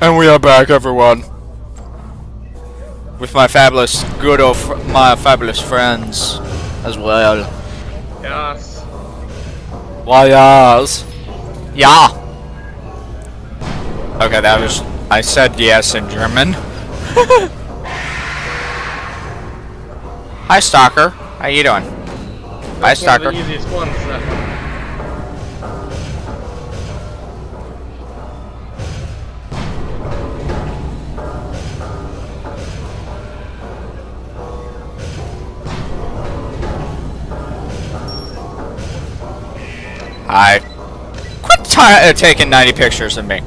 And we are back, everyone. With my fabulous, good old, my fabulous friends as well. Yes. Why, yes. Yeah. Okay, that was. I said yes in German. Hi, Stalker. How you doing? Hi, That's one of Stalker. Hi. Quit uh, taking 90 pictures of me.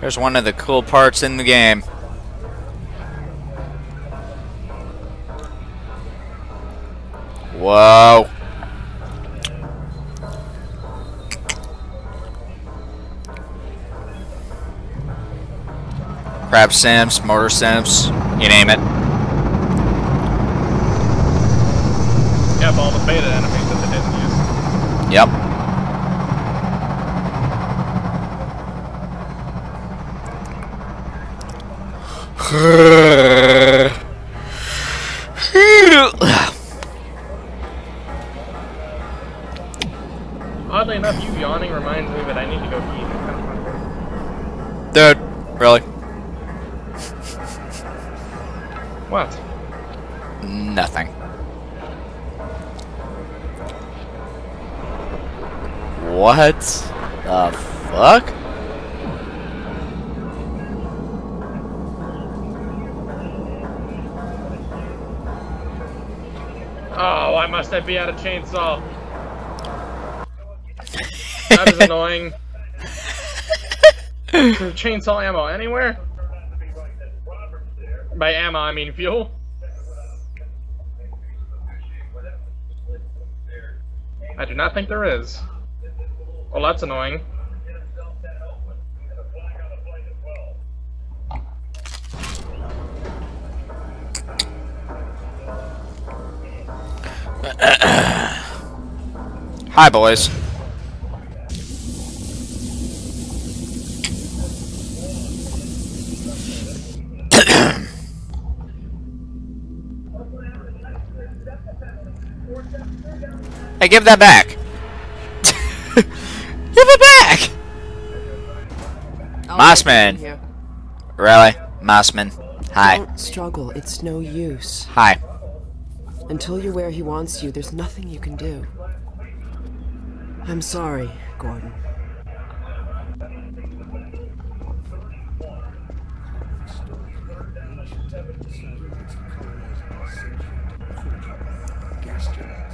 Here's one of the cool parts in the game. Whoa. Crab Synths, Mortar Synths, you name it. Have all the beta enemies that they didn't use. Yep. Oddly enough, you yawning reminds me that I need to go eat. I'm kind of hungry. Dude, really? What? Nothing. What the fuck? Oh, why must I be out of chainsaw? that is annoying. Chainsaw ammo anywhere? By ammo, I mean fuel. I do not think there is. Well, that's annoying. Hi, boys. Hey, give that back. give it back. I'll Mossman. wait here. Really, Mossman. Hi. Don't struggle. It's no use. Hi. Until you're where he wants you, there's nothing you can do. I'm sorry, Gordon. Gastronauts,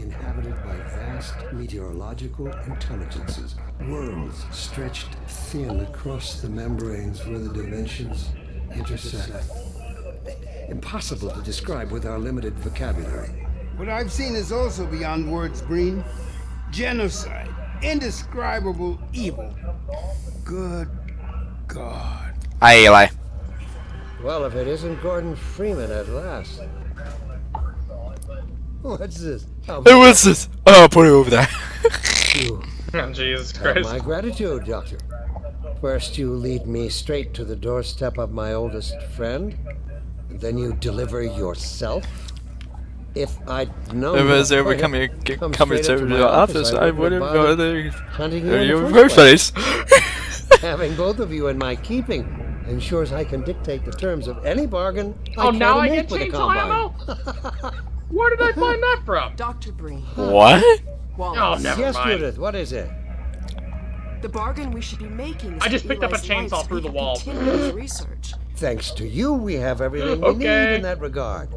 inhabited by vast meteorological intelligences, worlds stretched thin across the membranes where the dimensions intersect. Impossible to describe with our limited vocabulary. What I've seen is also beyond words, Breen. Genocide. Indescribable evil. Good God. Hi, Eli. Well, if it isn't Gordon Freeman at last. What's this? How Hey, what's this? Oh, oh put it over there. you Oh, Jesus Christ. my gratitude, Doctor. First, you lead me straight to the doorstep of my oldest friend. Then you deliver yourself. If I'd known If I was ever plan, coming, come coming straight to into the my office, I wouldn't wouldn't go bothered there. hunting you in in your the first first place. Having both of you in my keeping ensures I can dictate the terms of any bargain Oh, care now I make get with the chainsaw ammo? Where did I find that from? Dr. Breen. what? Wallace. Oh, never yes, mind. Judith, what is it? The bargain we should be making is I just for picked up a chainsaw through the wall. Continue his research. Thanks to you, we have everything we Okay. need in that regard.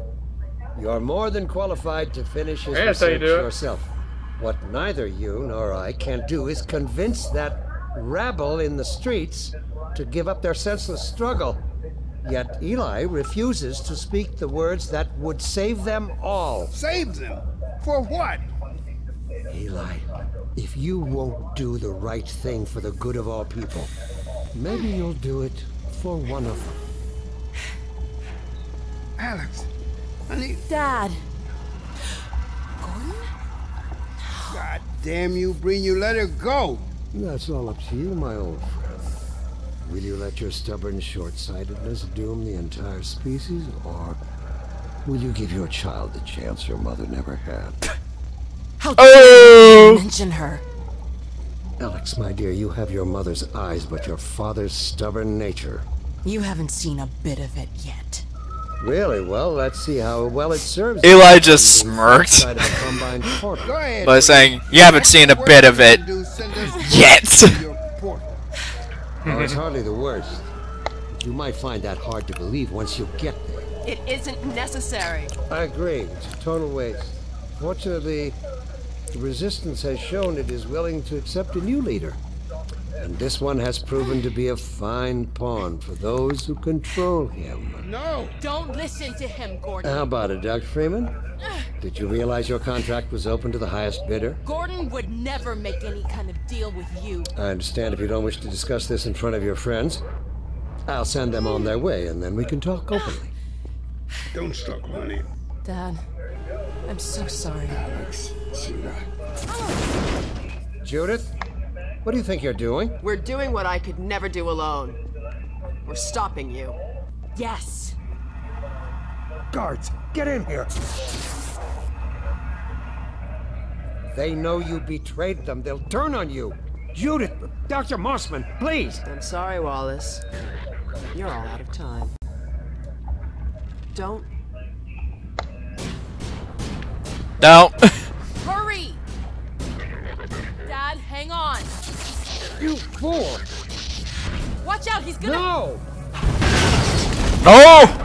You're more than qualified to finish his Yeah, that's how you research do it. yourself. What neither you nor I can do is convince that rabble in the streets to give up their senseless struggle. Yet Eli refuses to speak the words that would save them all. Save them? For what? Eli, if you won't do the right thing for the good of all people, maybe you'll do it for one of them. Alex, honey, Dad. Gordon? God damn you, Breen, you let her go. That's all up to you, my old friend. Will you let your stubborn short-sightedness doom the entire species, or will you give your child the chance your mother never had? How Oh! dare you mention her? Alex, my dear, you have your mother's eyes, but your father's stubborn nature. You haven't seen a bit of it yet. Really? Well, let's see how well it serves. you. Eli just smirked Outside of a combine portal. Go ahead. by saying, "You haven't seen a bit of it can do, send us yet." to. Oh, it's hardly the worst. You might find that hard to believe once you get there. It isn't necessary. I agree. It's a total waste. Fortunately, the Resistance has shown it is willing to accept a new leader. And this one has proven to be a fine pawn for those who control him. No. Don't listen to him, Gordon. How about it, Dr. Freeman? Did you realize your contract was open to the highest bidder? Gordon would never make any kind of deal with you. I understand if you don't wish to discuss this in front of your friends. I'll send them on their way, and then we can talk openly. Don't struggle, honey. Dad, I'm so sorry. Alex, sweetheart. Judith, what do you think you're doing? We're doing what I could never do alone. We're stopping you. Yes. Guards, get in here! They know you betrayed them. They'll turn on you. Judith, Dr. Mossman, please! I'm sorry, Wallace. You're all out of time. Don't. No. You fool! Watch out, he's gonna. No! no.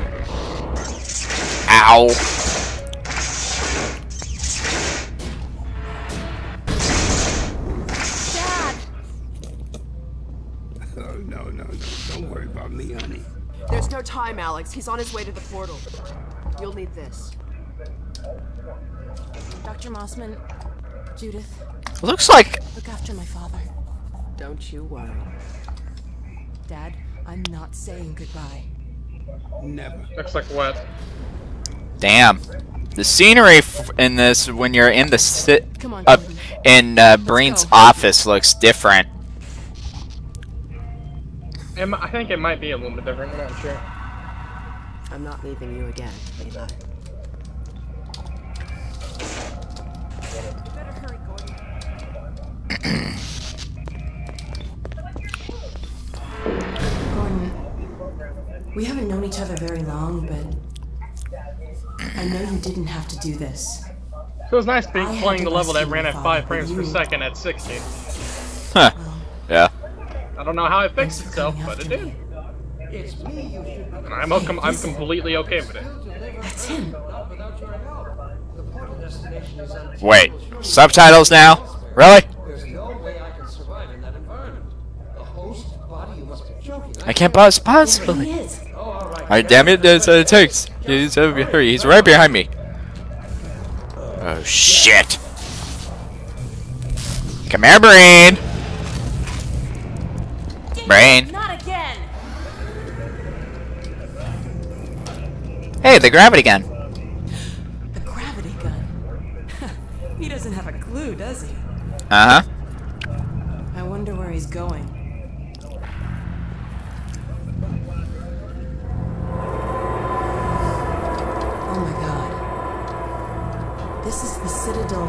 Ow. Dad! Oh, no, no, no. Don't worry about me, honey. There's no time, Alex. He's on his way to the portal. You'll need this. Dr. Mossman, Judith, Looks like look after my father. Don't you worry. Dad, I'm not saying goodbye. Never. Looks like what? damn. The scenery f- in this when you're in the si- Come on, uh, in uh, Breen's go. office looks different. It I think it might be a little bit different. I'm not sure. I'm not leaving you again, Eli. We haven't known each other very long, but I know you didn't have to do this. Feels nice being I playing the level that ran at 5 frames but per second at 60. Huh. Yeah. I don't know how it fixed itself, but it did. me. It's me you should And I'm, o- I'm completely okay with it. That's him. Not without your help. The portal destination is on Wait. Subtitles now? Really? There's no way I can survive in that environment. The host body, you must be joking. I can't pos- He possibly. Oh, all right. Damn it, that's what it takes. He's over here. He's right behind me. Oh shit. Come here, Breen. Brain. Not again. Hey, the gravity gun. The gravity gun. he doesn't have a clue, does he? Uh huh. I wonder where he's going.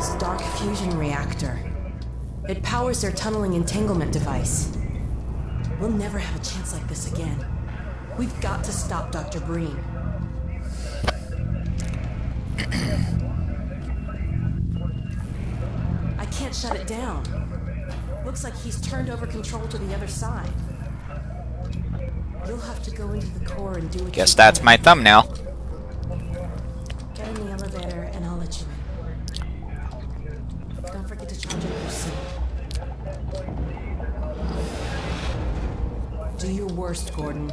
Dark fusion reactor. It powers their tunneling entanglement device. We'll never have a chance like this again. We've got to stop Dr. Breen. I can't shut it down. Looks like he's turned over control to the other side. You'll have to go into the core and do what Guess that's my thumbnail. Do your worst, Gordon.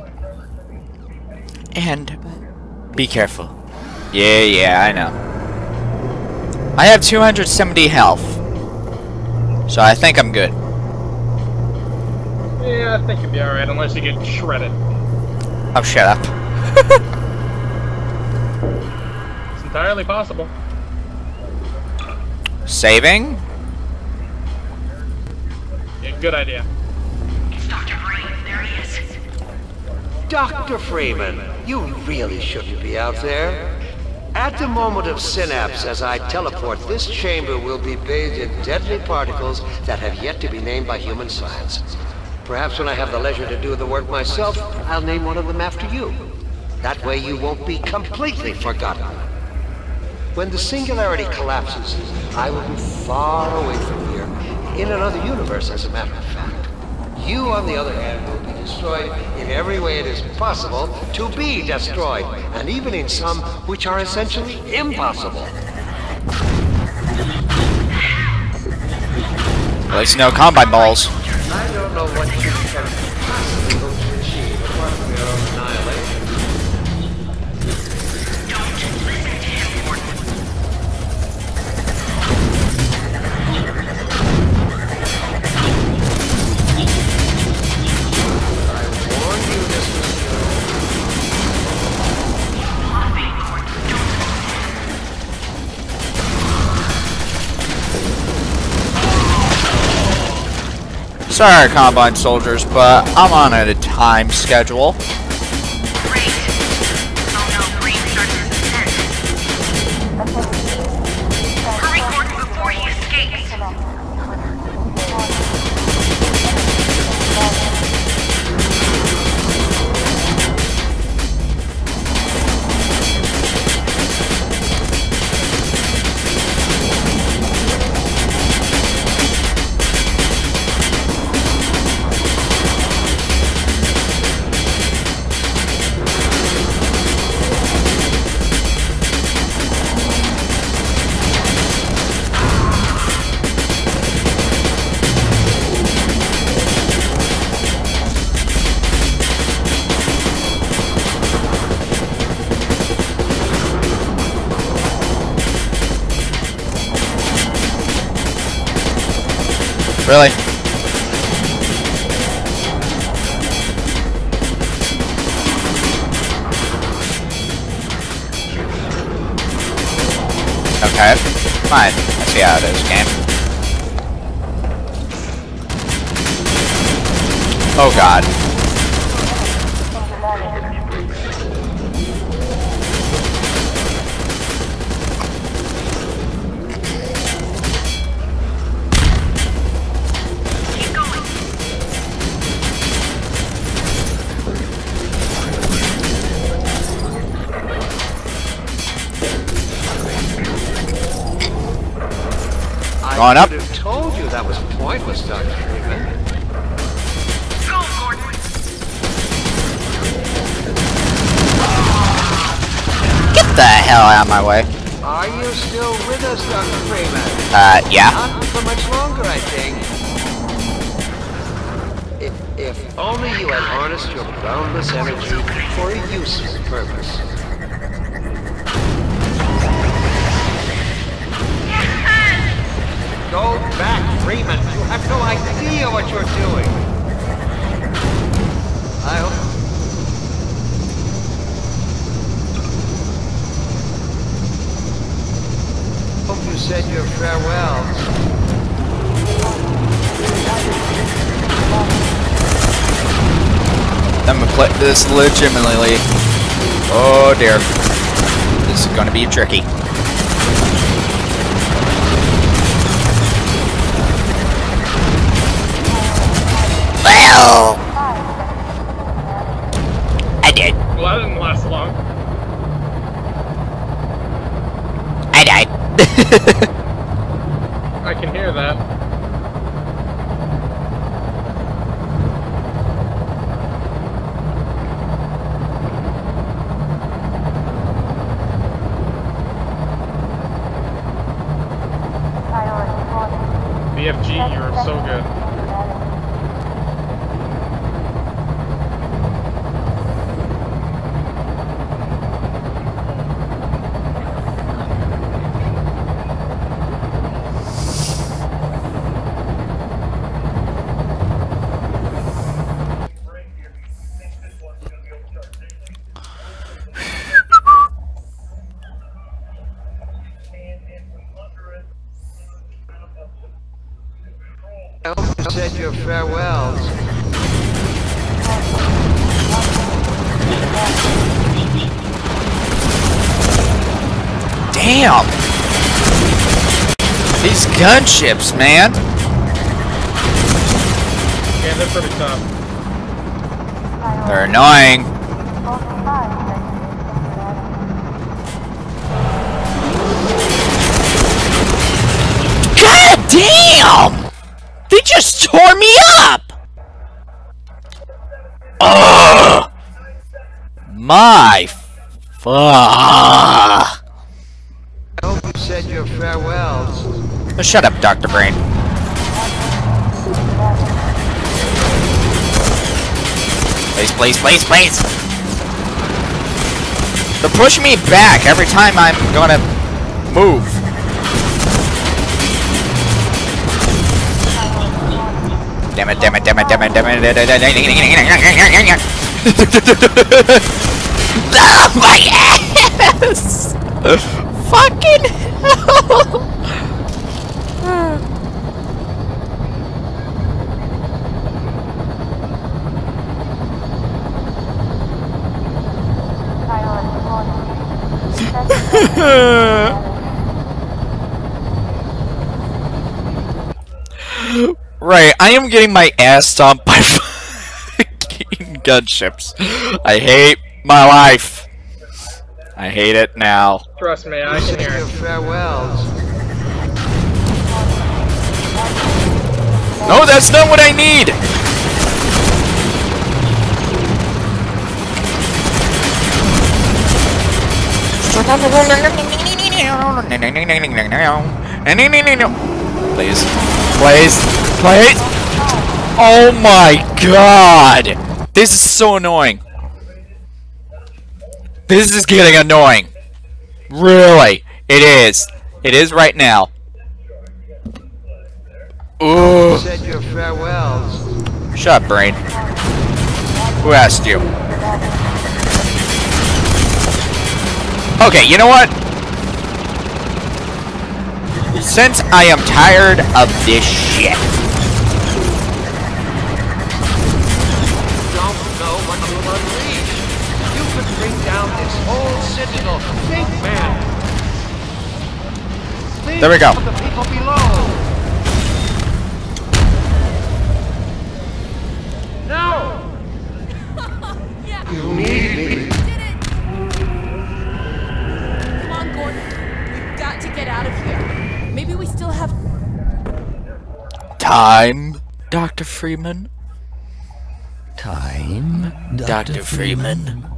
And But be careful. Yeah, yeah, I know. I have 270 health. So I think I'm good. Yeah, I think you'll be alright, unless you get shredded. Oh, shut up. It's entirely possible. Saving? Yeah, good idea. Dr. Freeman, you really shouldn't be out there. At the moment of synapse, as I teleport, this chamber will be bathed in deadly particles that have yet to be named by human science. Perhaps when I have the leisure to do the work myself, I'll name one of them after you. That way you won't be completely forgotten. When the singularity collapses, I will be far away from here, in another universe, as a matter of fact. You, on the other hand, will destroyed in every way it is possible to be destroyed, and even in some which are essentially impossible. At least no combine balls. I don't know what you can possibly hope to achieve Sorry, Combine soldiers, but I'm on a time schedule. Really? Okay, fine. I see how it is, game. Oh god. Going I up. have told you that was pointless, Dr. Freeman. Get the hell out of my way. Are you still with us, Dr. Freeman? Uh, yeah. Not for much longer, I think. If, if only you had harnessed your boundless energy for a useful purpose. Go back, Freeman. You have no idea what you're doing. I hope. Hope you said your farewells. I'm gonna play this legitimately. Oh dear. This is gonna be tricky. Well, I did. Well, that didn't last long. I died. I can hear that. BFG, you are so good. These gunships, man! Yeah, they're pretty tough. They're annoying. God damn! They just tore me up! Ugh! My fuck! I hope you said your farewells. Oh, shut up, Dr. Brain. Please, please, please, please! They're pushing me back every time I'm gonna move. Damn it, damn it, damn it, damn it, damn it, damn it. Oh my ass! Fucking hell! Right, I am getting my ass stomped by fucking gunships. I hate my life. I hate it now. Trust me, I can hear it. farewells. No, that's not what I need! Please. Please. Please. Oh my god! This is so annoying. This is getting annoying. Really. It is. It is right now. Ooh. Said your farewells. Shut up, brain. Who asked you? Okay, you know what? Since I am tired of this shit, Don't know what you'll unleash. You could bring down this whole citadel. Think, man. Think There we go. the people below. Time, Dr. Freeman. Time, Dr. Freeman.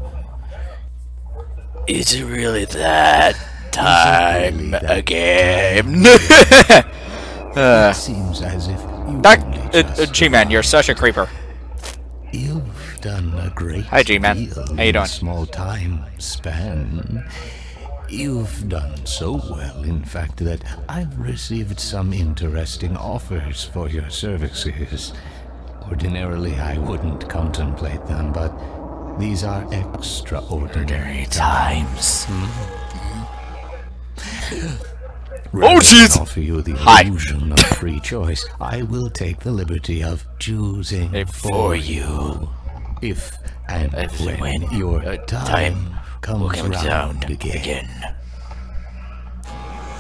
Is it really that time again? uh, Seems as if you Doc, uh, uh, G-Man, you're such a creeper. You've done a great Hi, G-Man. deal How you in doing? a small time span. You've done so well, in fact, that I've received some interesting offers for your services. Ordinarily, I wouldn't contemplate them, but these are extraordinary times. Hmm? Oh, Rather Oh, jeez. offer you the Hi. illusion of free choice, I will take the liberty of choosing for you. if and If when, when your your time, time comes, round again. again.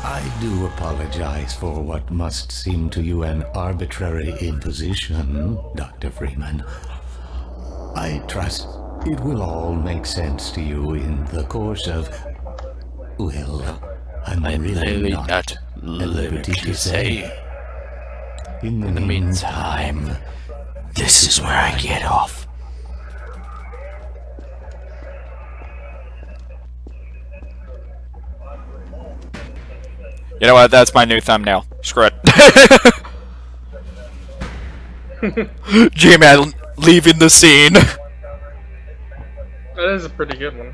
I do apologize for what must seem to you an arbitrary imposition, Dr. Freeman. I trust it will all make sense to you in the course of. Well, I'm, I'm really, really not, not at liberty to say. In the, In the meantime, meantime, this is where I get off. You know what? That's my new thumbnail. Screw it. G-Man leaving the scene. That is a pretty good one.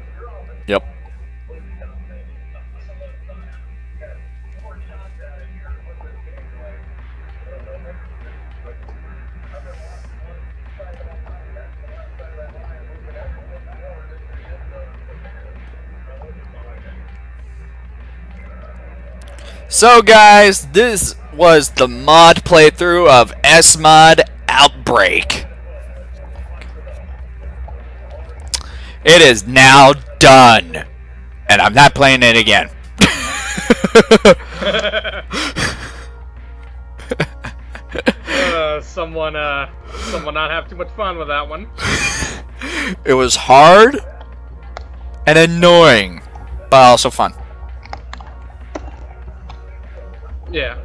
Yep. So guys, this was the mod playthrough of S-Mod Outbreak. It is now done. And I'm not playing it again. uh, someone, uh, someone not have too much fun with that one. it was hard and annoying, but also fun. Yeah.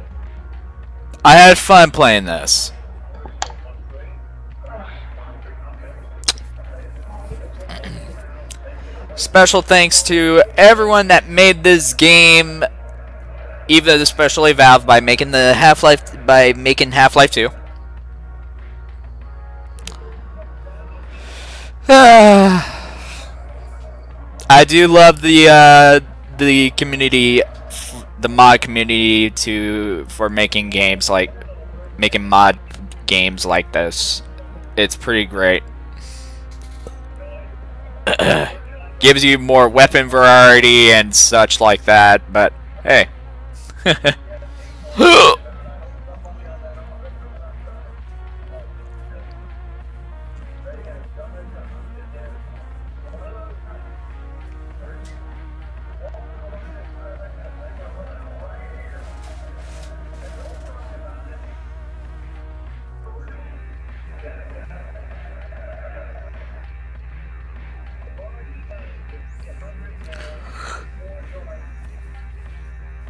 I had fun playing this. Special thanks to everyone that made this game, even especially Valve by making the Half-Life by making Half-Life 2. I do love the uh, the community, the mod community to for making games like making mod games like this. It's pretty great. Gives you more weapon variety and such like that, but hey.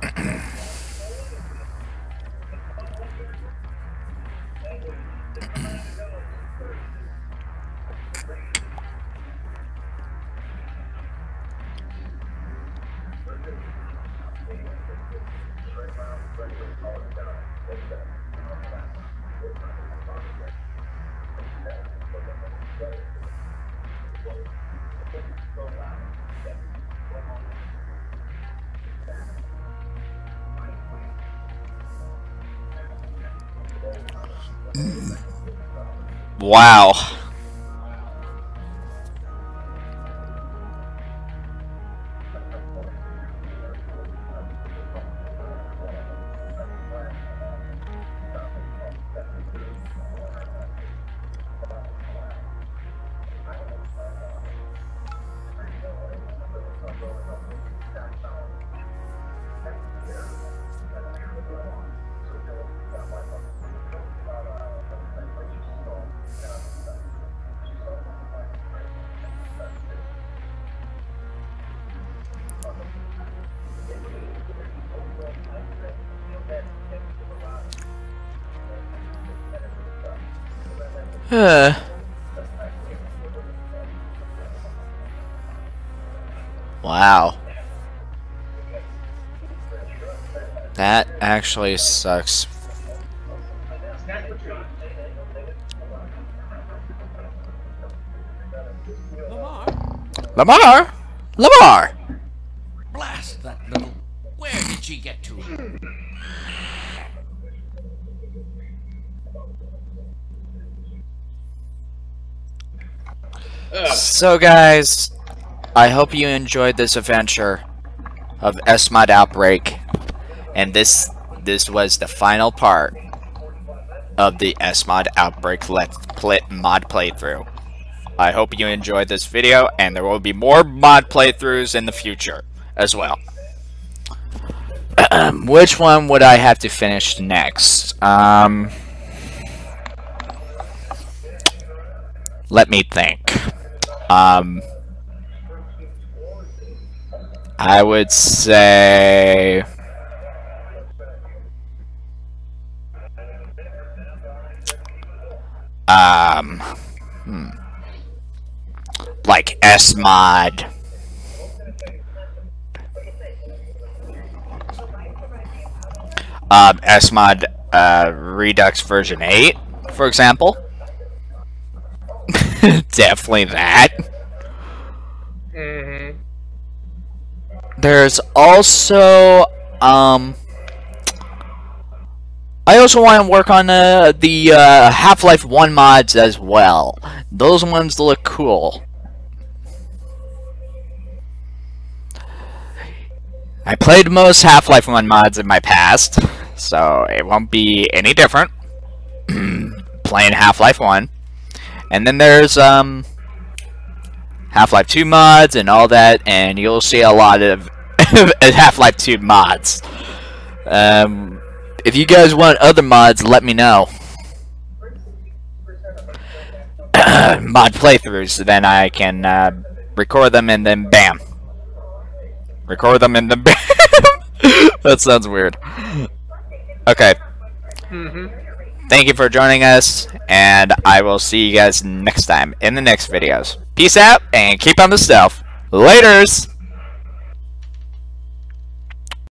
Yeah. Wow. Uh. Wow. That actually sucks. Lamar? Lamar! Blast that little. Where did she get to? So guys, I hope you enjoyed this adventure of SMod Outbreak. And this this was the final part of the SMod Outbreak Let's Play mod playthrough. I hope you enjoyed this video, and there will be more mod playthroughs in the future as well. Which one would I have to finish next? Um, let me think. Um, I would say... Um, hmm. Like SMod. Um, SMod uh, Redux version 8, for example. Definitely that. Mm-hmm. There's also, um, I also want to work on uh, the uh, Half-Life 1 mods as well. Those ones look cool. I played most Half-Life 1 mods in my past, So it won't be any different. Playing Half-Life 1. And then there's um Half-Life 2 mods and all that, and you'll see a lot of Half-Life 2 mods. Um, if you guys want other mods, let me know. mod playthroughs, then I can uh, record them and then bam. Record them and then bam. that sounds weird. Okay. Mm-hmm. Thank you for joining us, and I will see you guys next time in the next videos. Peace out, and keep on the stealth. Laters!